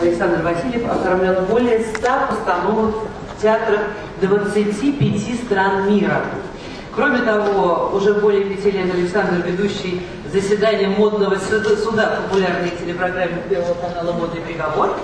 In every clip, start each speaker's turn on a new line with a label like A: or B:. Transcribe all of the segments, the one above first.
A: Александр Васильев оформлял более 100 постановок в театрах 25 стран мира. Кроме того, уже более пяти лет Александр, ведущий заседание модного суда популярной телепрограмме Первого канала «Модный приговор»,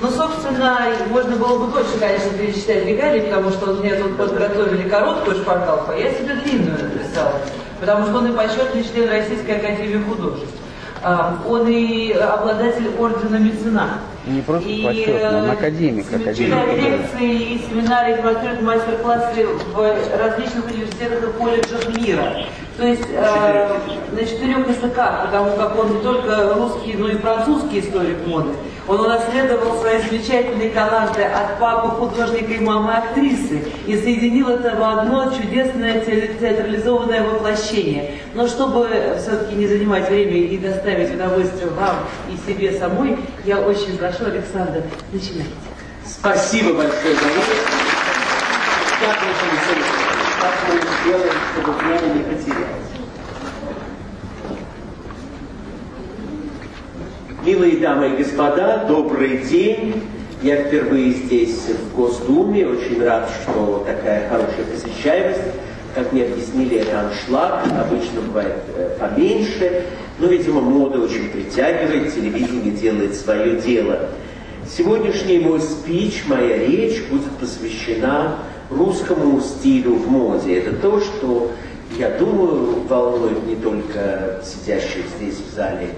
A: ну, собственно, можно было бы больше, конечно, перечитать регалии, потому что мне тут подготовили короткую шпаргалку, а я себе длинную написала, потому что он и почетный член Российской Академии Художеств. А, он и обладатель ордена мецена.
B: Не просто и, почетный, он академик.
A: Читает лекции и семинары, и смотрит мастер-классы в различных университетах и колледжах мира. То есть э, на четырех языках, потому как он не только русский, но и французский историк моды. Он унаследовал свои замечательные таланты от папы художника и мамы актрисы и соединил это в одно чудесное театрализованное воплощение. Но чтобы все-таки не занимать время и доставить удовольствие вам и себе самой, я очень прошу Александра, начинайте.
C: Спасибо большое за это. Как мы, мы сделаем, чтобы время не потерять? Милые дамы и господа, добрый день. Я впервые здесь, в Госдуме. Очень рад, что такая хорошая посещаемость. Как мне объяснили, это аншлаг. Обычно бывает э, поменьше. Но, видимо, мода очень притягивает, телевидение делает свое дело. Сегодняшний мой спич, моя речь будет посвящена русскому стилю в моде. Это то, что, я думаю, волнует не только сидящих здесь в зале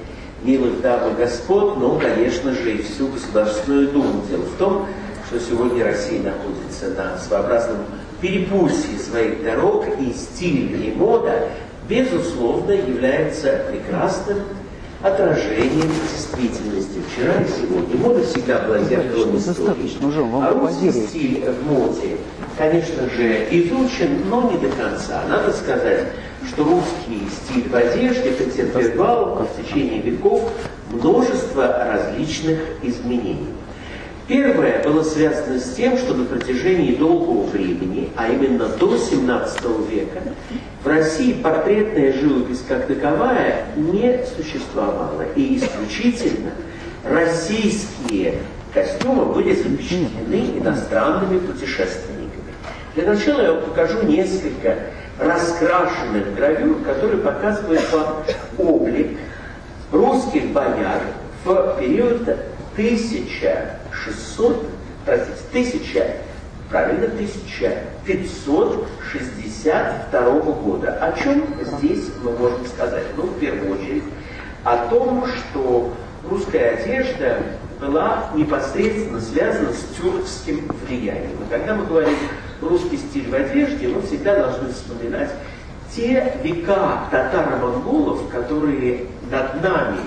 C: милых дам и господ, но, конечно же, и всю Государственную Думу. Дело в том, что сегодня Россия находится на своеобразном перепульсе своих дорог, и стиль и мода, безусловно, является прекрасным отражением действительности. Вчера и сегодня. Мода всегда была зеркалом истории. А русский стиль в моде, конечно же, изучен, но не до конца. Надо сказать, что русский стиль в одежде претерпевал в течение веков множество различных изменений. Первое было связано с тем, что на протяжении долгого времени, а именно до 17 века, в России портретная живопись как таковая не существовала. И исключительно российские костюмы были запечатлены иностранными путешественниками. Для начала я вам покажу несколько раскрашенных гравюр, которые показывают вам облик русских бояр в период 1600, простите, 1000, правильно, 1562 года. О чем здесь мы можем сказать? Ну, в первую очередь, о том, что русская одежда была непосредственно связана с тюркским влиянием. И когда мы говорим русский стиль в одежде, мы всегда должны вспоминать те века татаро-монголов, которые над нами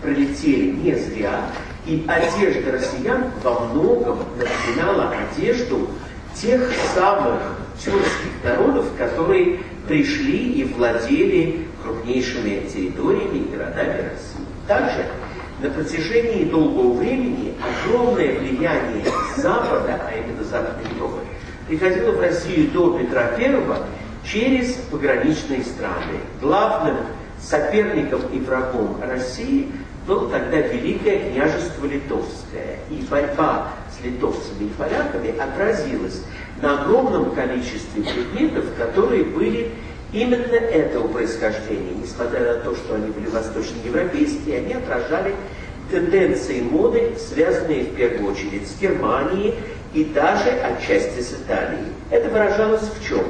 C: пролетели не зря, и одежда россиян во многом напоминала одежду тех самых тюркских народов, которые пришли и владели крупнейшими территориями и городами России. Также на протяжении долгого времени огромное влияние Запада, а именно Западной Европы, приходило в Россию до Петра I через пограничные страны. Главным соперником и врагом России было тогда Великое княжество Литовское. И борьба с литовцами и поляками отразилась на огромном количестве предметов, которые были именно этого происхождения. Несмотря на то, что они были восточноевропейские, они отражали тенденции моды, связанные в первую очередь с Германией и даже отчасти с Италией. Это выражалось в чем?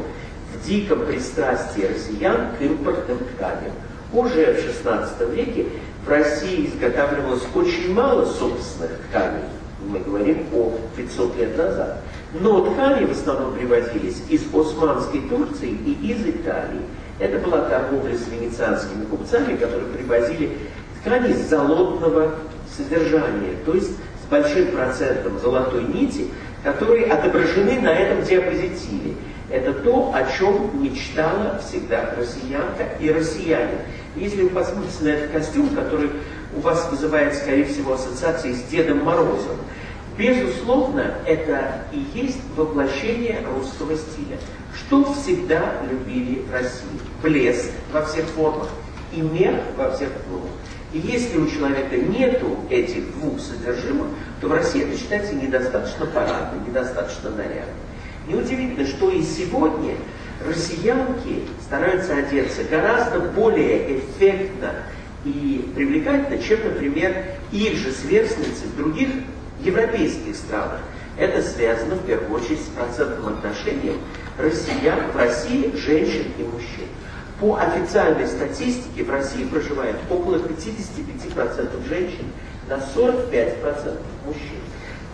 C: В диком пристрастии россиян к импортным тканям. Уже в XVI веке в России изготавливалось очень мало собственных тканей. Мы говорим о 500 лет назад. Но ткани в основном привозились из Османской Турции и из Италии. Это была торговля с венецианскими купцами, которые привозили ткани золотного содержания, то есть с большим процентом золотой нити, которые отображены на этом диапозитиве. Это то, о чем мечтала всегда россиянка и россиянин. Если вы посмотрите на этот костюм, который у вас вызывает, скорее всего, ассоциации с Дедом Морозом, безусловно, это и есть воплощение русского стиля. Что всегда любили в России? Блеск во всех формах и мех во всех формах. И если у человека нету этих двух содержимых, то в России это считается недостаточно парадно, недостаточно нарядно. Неудивительно, что и сегодня россиянки стараются одеться гораздо более эффектно и привлекательно, чем, например, их же сверстницы в других европейских странах. Это связано в первую очередь с процентным отношением россиян в России женщин и мужчин. По официальной статистике в России проживает около 55% женщин на 45% мужчин.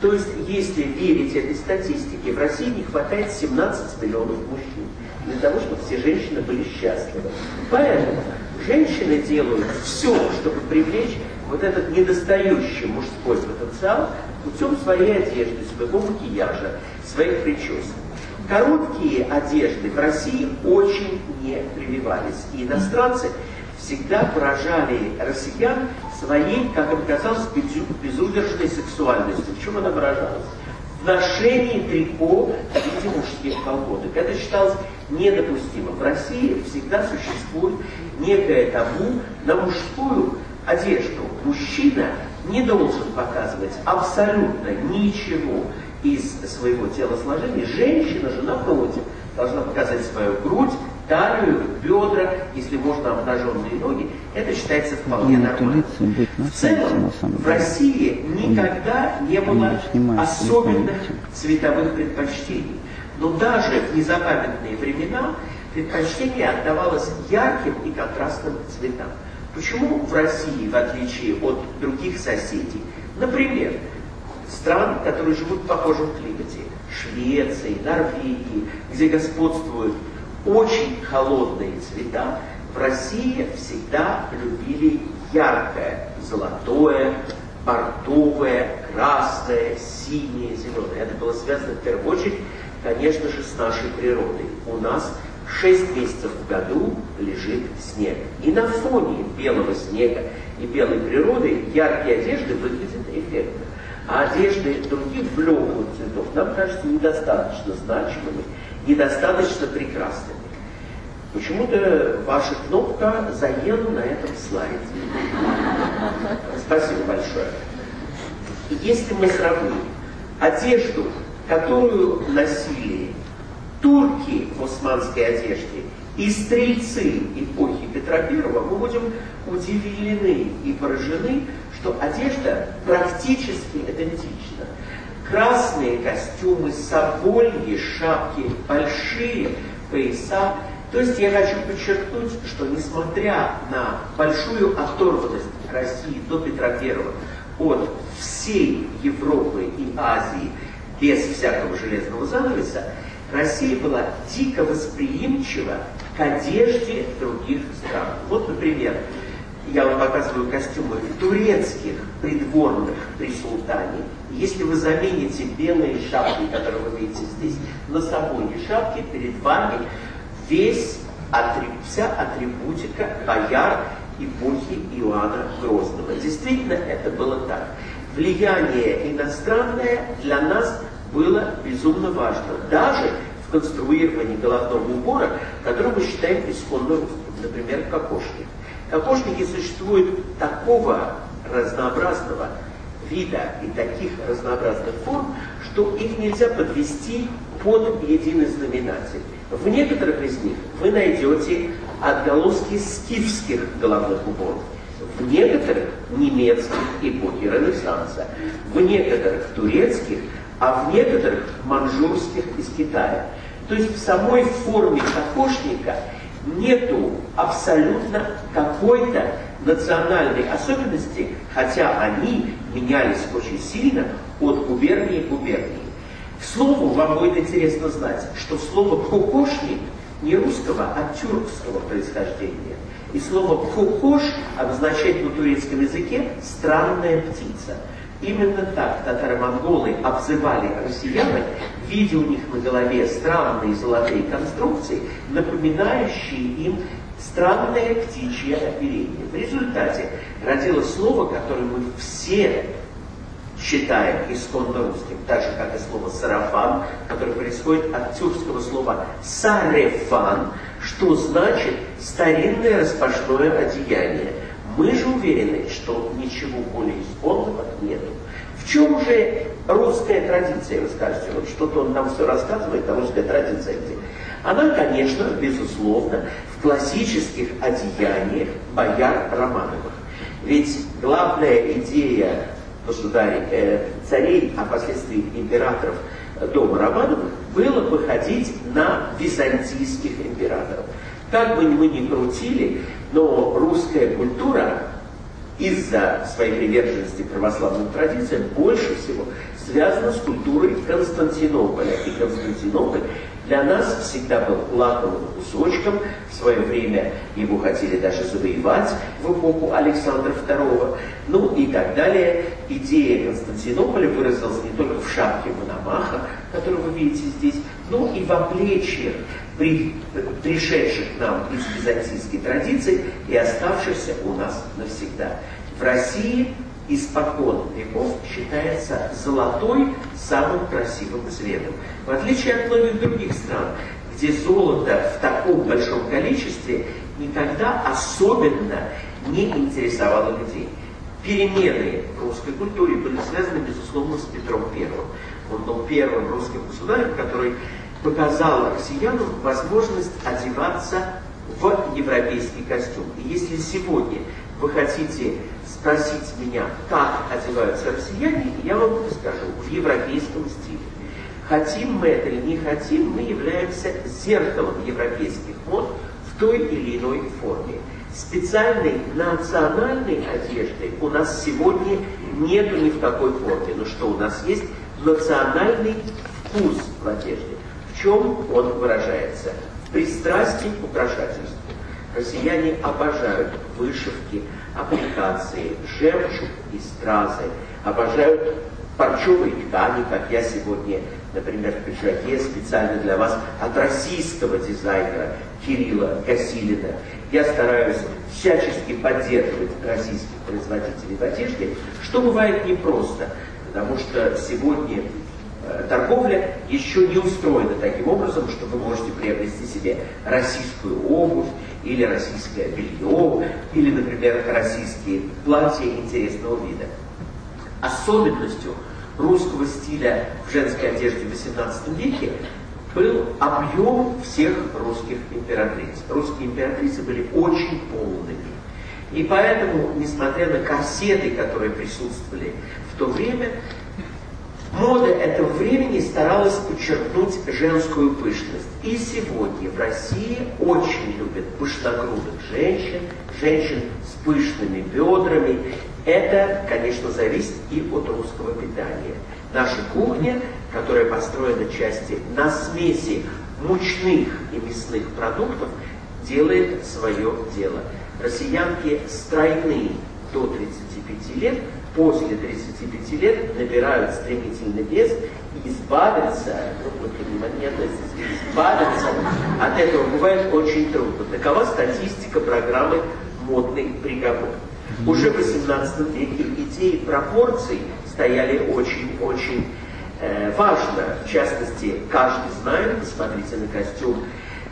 C: То есть, если верить этой статистике, в России не хватает 17 миллионов мужчин для того, чтобы все женщины были счастливы. Поэтому женщины делают все, чтобы привлечь вот этот недостающий мужской потенциал путем своей одежды, своего макияжа, своих причесок. Короткие одежды в России очень не прививались. И иностранцы всегда поражали россиян своей, как им казалось, безудержной сексуальностью. В чем она выражалась? В ношении трико в виде мужских колготок. Это считалось недопустимо. В России всегда существует некое табу на мужскую одежду. Мужчина не должен показывать абсолютно ничего из своего телосложения. Женщина же, напротив, должна показать свою грудь, талию, бедра, если можно обнаженные ноги, это считается вполне нормально. В целом, в России никогда не было особенных цветовых предпочтений. Но даже в незапамятные времена предпочтение отдавалось ярким и контрастным цветам. Почему в России, в отличие от других соседей, например, стран, которые живут в похожем климате, Швеции, Норвегии, где господствуют очень холодные цвета, в России всегда любили яркое, золотое, бордовое, красное, синее, зеленое. Это было связано в первую очередь, конечно же, с нашей природой. У нас 6 месяцев в году лежит снег. И на фоне белого снега и белой природы яркие одежды выглядят эффектно. А одежды других блеклых цветов нам кажется недостаточно значимыми, недостаточно прекрасными. Почему-то ваша кнопка заела на этом слайде. Спасибо большое. Если мы сравним одежду, которую носили турки в османской одежде и стрельцы эпохи Петра I, мы будем удивлены и поражены, что одежда практически идентична. Красные костюмы, собольи, шапки, большие пояса. То есть я хочу подчеркнуть, что несмотря на большую оторванность России до Петра I от всей Европы и Азии без всякого железного занавеса, Россия была дико восприимчива к одежде других стран. Вот, например, я вам показываю костюмы турецких придворных при султане. Если вы замените белые шапки, которые вы видите здесь, на собой шапки, перед вами весь атриб, вся атрибутика бояр эпохи Иоанна Грозного. Действительно, это было так. Влияние иностранное для нас было безумно важно. Даже в конструировании головного убора, который мы считаем исконно русским, например, кокошник. Кокошники существуют такого разнообразного вида и таких разнообразных форм, что их нельзя подвести под единый знаменатель. В некоторых из них вы найдете отголоски скифских головных уборов, в некоторых немецких эпохи Ренессанса, в некоторых турецких а в некоторых манжурских из Китая. То есть в самой форме кокошника нету абсолютно какой-то национальной особенности, хотя они менялись очень сильно от губернии к губернии. К слову, вам будет интересно знать, что слово «кокошник» не русского, а тюркского происхождения. И слово «кокош» обозначает на турецком языке «странная птица». Именно так татаро-монголы обзывали россиян, видя у них на голове странные золотые конструкции, напоминающие им странное птичье оперение. В результате родилось слово, которое мы все считаем исконно русским, так же, как и слово «сарафан», которое происходит от тюркского слова «сарефан», что значит «старинное распашное одеяние». Мы же уверены, что ничего более исполненного нету. В чем же русская традиция, вы скажете, вот что-то он нам все рассказывает, а русская традиция где? Она, конечно, безусловно, в классических одеяниях бояр Романовых. Ведь главная идея государей, э, царей, а впоследствии императоров дома Романовых было походить на византийских императоров. Как бы мы ни крутили, но русская культура из-за своей приверженности православным традициям больше всего связана с культурой Константинополя. И Константинополь для нас всегда был лакомым кусочком. В свое время его хотели даже завоевать в эпоху Александра II. Ну и так далее. Идея Константинополя выразилась не только в шапке Мономаха, которую вы видите здесь, но и в обличьях, при, пришедших нам из византийской традиции и оставшихся у нас навсегда. В России испокон веков считается золотой самым красивым цветом. В отличие от многих других стран, где золото в таком большом количестве никогда особенно не интересовало людей. Перемены в русской культуре были связаны, безусловно, с Петром I. Он был первым русским государем, который показал россиянам возможность одеваться в европейский костюм. И если сегодня вы хотите спросить меня, как одеваются россияне, я вам скажу, в европейском стиле. Хотим мы это или не хотим, мы являемся зеркалом европейских мод в той или иной форме. Специальной национальной одежды у нас сегодня нету ни в такой форме. Но что у нас есть? Национальный вкус в одежде. В чем он выражается? В пристрастии к украшательству. Россияне обожают вышивки, аппликации, жемчуг и стразы, обожают парчевые ткани, как я сегодня, например, в пиджаке специально для вас от российского дизайнера Кирилла Косилина. Я стараюсь всячески поддерживать российских производителей в одежде, что бывает непросто, потому что сегодня Э, торговля еще не устроена таким образом, что вы можете приобрести себе российскую обувь, или российское белье, или, например, российские платья интересного вида. Особенностью русского стиля в женской одежде в XVIII веке был объем всех русских императриц. Русские императрицы были очень полными. И поэтому, несмотря на корсеты, которые присутствовали в то время, Мода этого времени старалась подчеркнуть женскую пышность. И сегодня в России очень любят пышногрудых женщин, женщин с пышными бедрами. Это, конечно, зависит и от русского питания. Наша кухня, которая построена части на смеси мучных и мясных продуктов, делает свое дело. Россиянки стройные до 35 лет – после 35 лет набирают стремительный вес избавиться, ну, не избавиться от этого бывает очень трудно. Такова статистика программы «Модный приговор». Уже в 18 веке идеи пропорций стояли очень-очень э, важно. В частности, каждый знает, посмотрите на костюм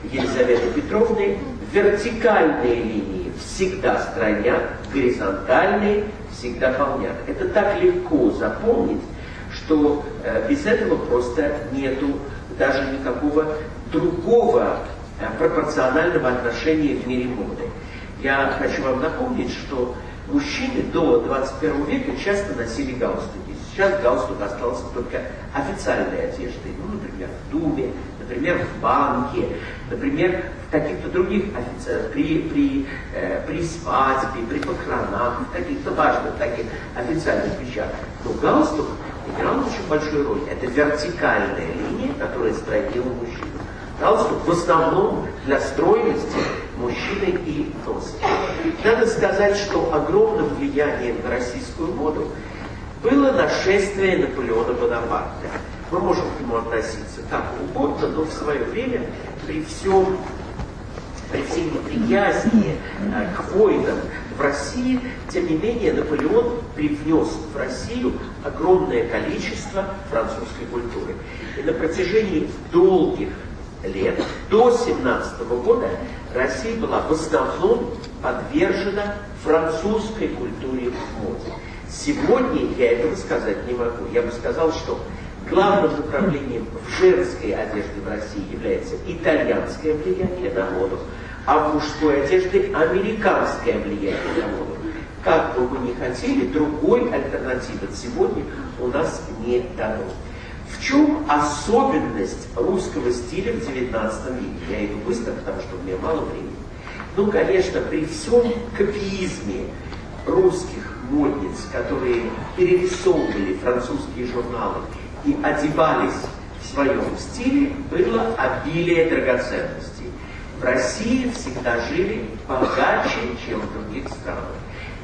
C: Елизаветы Петровны, вертикальные линии всегда стройнят, горизонтальные всегда полнят. Это так легко запомнить, что э, без этого просто нету даже никакого другого э, пропорционального отношения в мире моды. Я хочу вам напомнить, что мужчины до 21 века часто носили галстуки. Сейчас галстук остался только официальной одеждой. Ну, например, в Думе, например, в банке, например, в каких-то других официальных, при, при, э, при свадьбе, при похоронах, в каких-то важных таких официальных вещах. Но галстук играл очень большую роль. Это вертикальная линия, которая стройнила мужчину. Галстук в основном для стройности мужчины и носа. Надо сказать, что огромным влиянием на российскую моду было нашествие Наполеона Бонапарта. Мы можем к нему относиться как угодно, но в свое время при всем при всей неприязни э, к войнам в России, тем не менее Наполеон привнес в Россию огромное количество французской культуры. И на протяжении долгих лет, до 17 года, Россия была в основном подвержена французской культуре моды. Сегодня я этого сказать не могу. Я бы сказал, что главным направлением в женской одежде в России является итальянское влияние на моду, а мужской одежде американское влияние на моду. Как бы мы ни хотели, другой альтернативы сегодня у нас не дано. В чем особенность русского стиля в XIX веке? Я иду быстро, потому что у меня мало времени. Ну, конечно, при всем копиизме русских модниц, которые перерисовывали французские журналы и одевались в своем стиле, было обилие драгоценностей. В России всегда жили богаче, чем в других странах.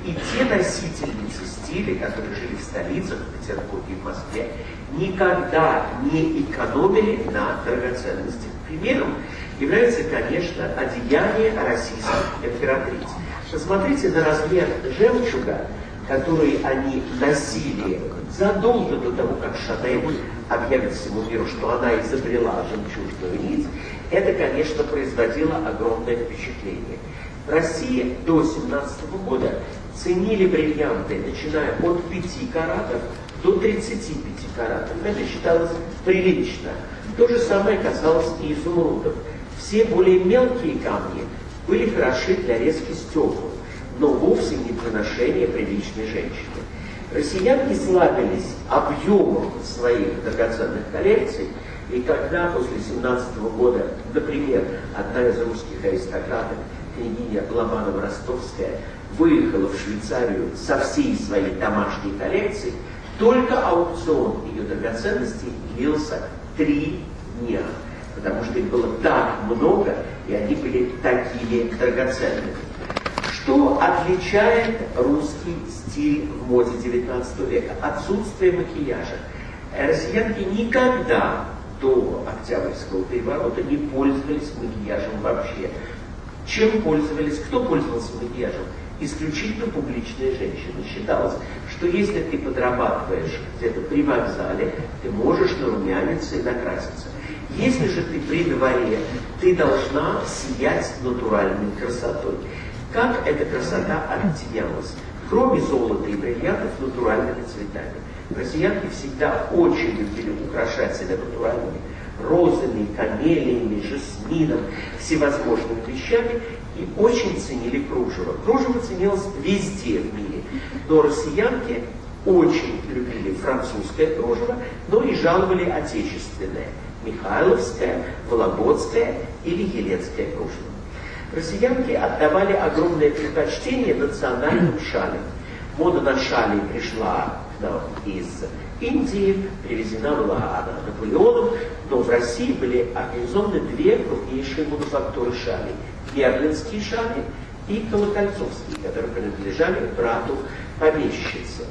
C: И те носительницы стиля, которые жили в столицах, в Петербурге и в Москве, никогда не экономили на драгоценностях. Примером является, конечно, одеяние российских императриц. Посмотрите на размер жемчуга, который они носили задолго до того, как Шанель объявит всему миру, что она изобрела жемчужную нить, это, конечно, производило огромное впечатление. В России до 17 года ценили бриллианты, начиная от 5 каратов до 35 каратов. Это считалось прилично. То же самое касалось и изумрудов. Все более мелкие камни были хороши для резки стекол, но вовсе не для ношения приличной женщины. Россиянки славились объемом своих драгоценных коллекций, и когда после 17 года, например, одна из русских аристократок, княгиня Лобанова-Ростовская, выехала в Швейцарию со всей своей домашней коллекцией, только аукцион ее драгоценностей длился три дня, потому что их было так много, и они были такими драгоценными. Что отличает русский стиль в моде XIX века? Отсутствие макияжа. Россиянки никогда до Октябрьского переворота не пользовались макияжем вообще. Чем пользовались? Кто пользовался макияжем? исключительно публичные женщины. Считалось, что если ты подрабатываешь где-то при вокзале, ты можешь нарумяниться и накраситься. Если же ты при дворе, ты должна сиять натуральной красотой. Как эта красота оттенялась? Кроме золота и бриллиантов, натуральными цветами. Россиянки всегда очень любили украшать себя натуральными розами, камелиями, жасмином, всевозможными вещами и очень ценили кружево. Кружево ценилось везде в мире, но россиянки очень любили французское кружево, но и жаловали отечественное, Михайловское, Вологодское или Елецкое кружево. Россиянки отдавали огромное предпочтение национальным шалям. Мода на шали пришла к из Индии, привезена была она Наполеоном, но в России были организованы две крупнейшие мануфактуры шалей. Берлинские шали и Колокольцовские, которые принадлежали брату помещицы.